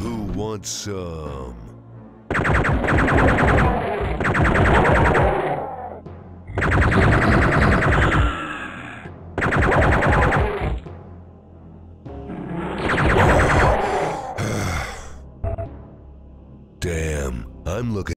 Who wants some? Damn, I'm looking.